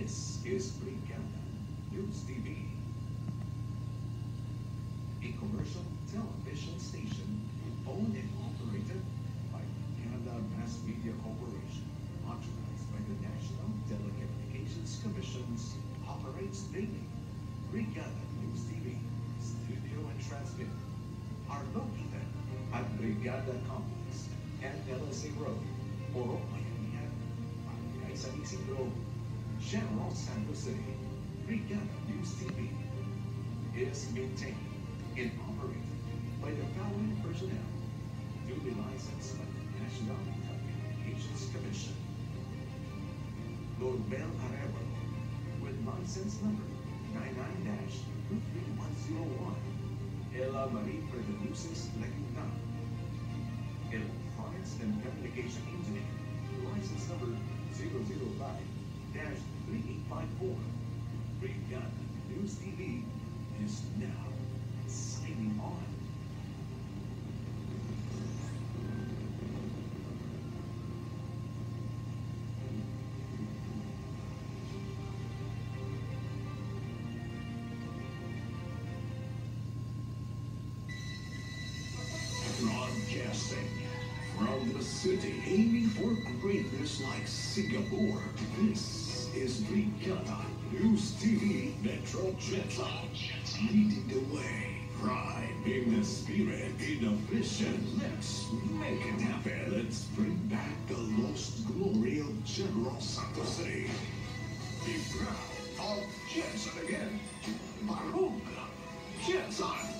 This is Brigada News TV, a commercial television station owned and operated by Canada Mass Media Corporation, authorized by the National Telecommunications Commission's operates daily. Brigada News TV, studio and transmit. Are located at Brigada Complex and LSA Road, Oro, Mayanihan, Barangay San General Santos City. Brigada News TV is maintained and operated by the following personnel duly licensed by the National Telecommunications Commission. Lorbel Arevalo with license number 99-23101. Ella Marie Prevenusis Legutan. Electronics and Communication Engineer, license number 3854. We've got the new is now signing on. City, aiming for greatness like Singapore. This is Brigada News TV Metro Jetla, leading the way. Pride in the spirit, in the vision. Let's make it happen. Let's bring back the lost glory of General Santos City. Be proud of Jensen again. Baruch Jensen.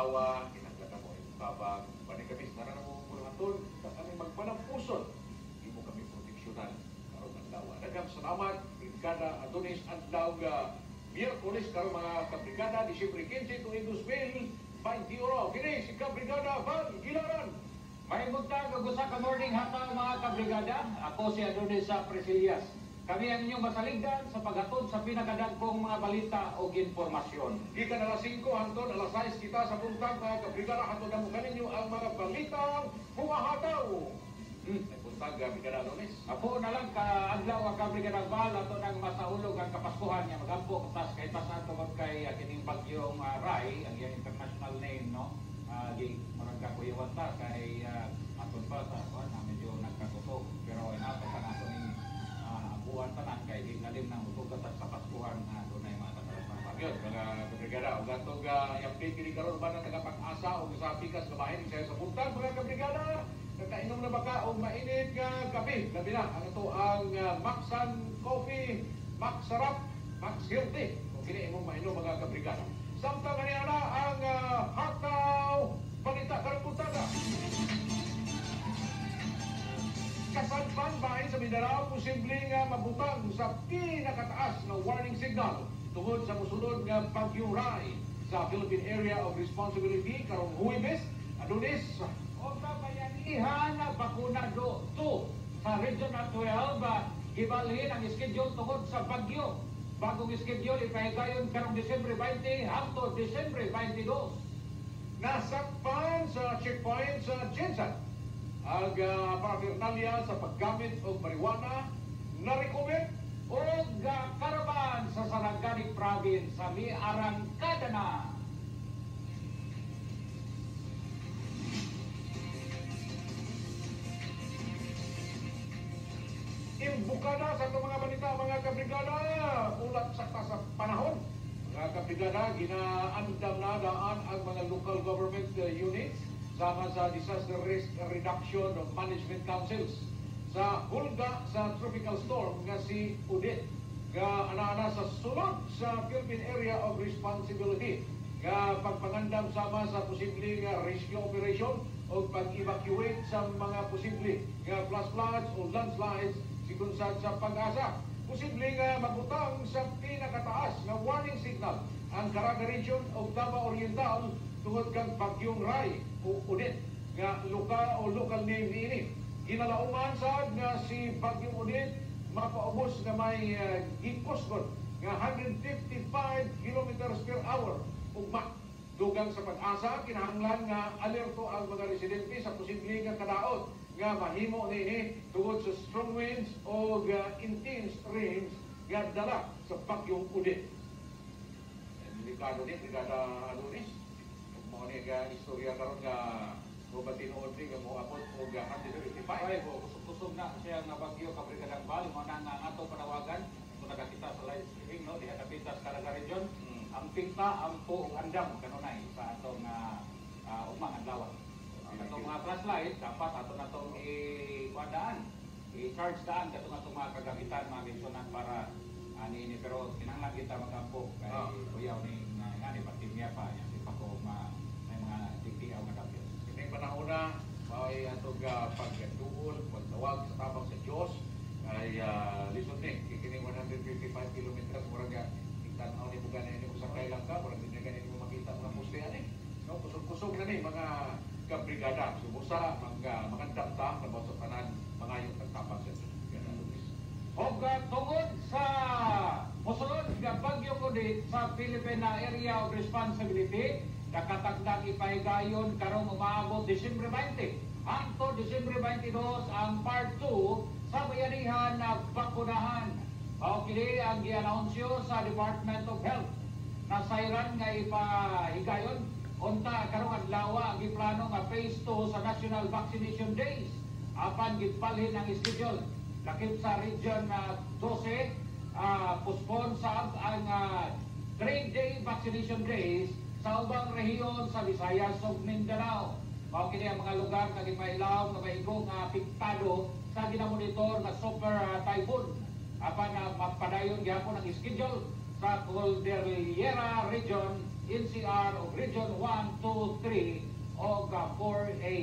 Ang adlawa, kinaglan mo tabang, panay kami sa naran mo pulahaton, na kami magpanampuson. Hindi mo kami proteksyonan, karong adlawa. Daghang salamat, Brigada Adonis Adlaw nga Miyerkules karong mga kabrigada, Disyembre 15 tuwing 2021. Kini si Kabrigada Val Gilaran. May buntag ug usa ka morning hataw mga kabrigada. Ako si Adonis sa Presilias. Kami ang inyong masaligdan sa paghatod sa pinakadagkong mga balita o informasyon. Gikan alas 5 hangtod alas 6 kita sa buntag mga kabrigada hatod ang mga ninyo ang mga balitang humahataw. Hmm, buntag gabi ka na lunes. Ako na lang ka adlaw ang kabrigada bal ato nang masaulog ang kapaskuhan niya magampo tas kay pasan tungod kay kining bagyong uh, Rai, ang iyang international name no. Uh, di marag kakuyawan ta kay uh, aton pa sa kuan medyo nagkakutok pero inato sa nato ning uh, buwan tanan nalim nang utugat sa kapaskuhan na dunay mga bagyo. Yun, mga kabrigada, o gatong uh, i-update kini karon ba ng tagapag-asa o sa pikas sa sa buntag mga kabrigada. Nakainom na ba ka o mainit nga kape? Labi na, ang ito ang uh, Maxan Coffee, Max Sarap, Max Healthy. Kung kini imong mainom mga kabrigada. Samtang ganyan na ang uh, Hakaw Balita Karampuntada. Kasadpan bahay sa Mindanao, posibleng nga mabutang sa pinakataas na warning signal tungod sa musunod nga Bagyong Rai sa Philippine Area of Responsibility karong Huwebes, Adonis, O sa bayanihan na bakuna do 2 sa Regional 12, uh, gibalhin ang schedule tungod sa bagyo. Bagong schedule ipahigayon karong Disyembre 20 hangtod Disyembre 22. nasakpan sa checkpoint sa Jensen. Ang uh, paraphernalia sa paggamit og marijuana. Na-recommend O ga karaban sa Sarangani Province sa Miarangkada na. Imbukada sa itong mga balita, mga kabrigada, ulat sakta sa panahon. Mga kabrigada, ginaandam na daan ang mga local government units sama sa Disaster Risk Reduction Management Councils sa hulga sa tropical storm nga si Udit nga ana-ana sa sulod sa Philippine Area of Responsibility nga pagpangandam sama sa posible nga rescue operation o pag-evacuate sa mga posible nga flash floods o landslides sigun sa sa pag-asa. Posible nga mabutang sa pinakataas nga warning signal ang Caraga Region o Davao Oriental tungod kang Bagyong Rai o Udit nga lokal o local name niini. Ginalaungan sad nga si Bagyong Udit mapaubos na may uh, gikosgon nga 155 kilometers per hour ugma dugang sa pag-asa kinahanglan nga alerto ang mga residente sa posibleng nga kadaot nga mahimo niini tungod sa strong winds o uh, intense rains nga dala sa bagyong Udit. Delikado ni Brigada Alunis. Mo ni nga istorya karon nga Bubatin o nga mo apot o ga 155. Ay, ko kusog-kusog na siya nga bagyo kabrigadang bali mo na nga ato panawagan kung nakakita sa live streaming no diha kapita sa Caraga Region Mm. ang pinta ang po andam kanunay sa atong uh, uh, umang adlaw. Ang atong mga flashlight dapat ato na tong i-wadaan, i-charge daan katong atong mga kagamitan mga gisunan para ani ini pero kinahanglan kita magampo kay Ah. kuyaw ni nga nga ni pandemya pa yan atog pagduol, pagtawag sa tabang sa Dios ay uh, lisod ni kini 155 kilometers murag nga tan-aw ni bugan ni mo lang ka murag di na gani mo makita mga poste ani. No, kusog-kusog na ni mga kabrigada sumusa mga mga damta na sa tanan mga yung tabang sa. Og uh, tungod sa mosunod nga bagyo ko di sa Philippine Area of Responsibility, nakatagdag ipahigayon karong umaabot Disyembre 20. Hangtod Disyembre 22 ang part 2 sa bayanihan na bakunahan. Mao kini ang gi-announce sa Department of Health. Nasayran nga ipahigayon unta karong adlaw ang giplano nga phase 2 sa National Vaccination Days. Apan gipalhin ang schedule lakip sa region na 12 uh, postpone sa ang uh, grade day vaccination days sa ubang rehiyon sa Visayas ug Mindanao. Mao kini ang mga lugar nga gipailaw nga maigo nga apektado sa ginamonitor nga super uh, typhoon. Apan uh, mapadayon gyapon ang schedule sa Cordillera Region, NCR ug Region 1, 2, 3 o 4A.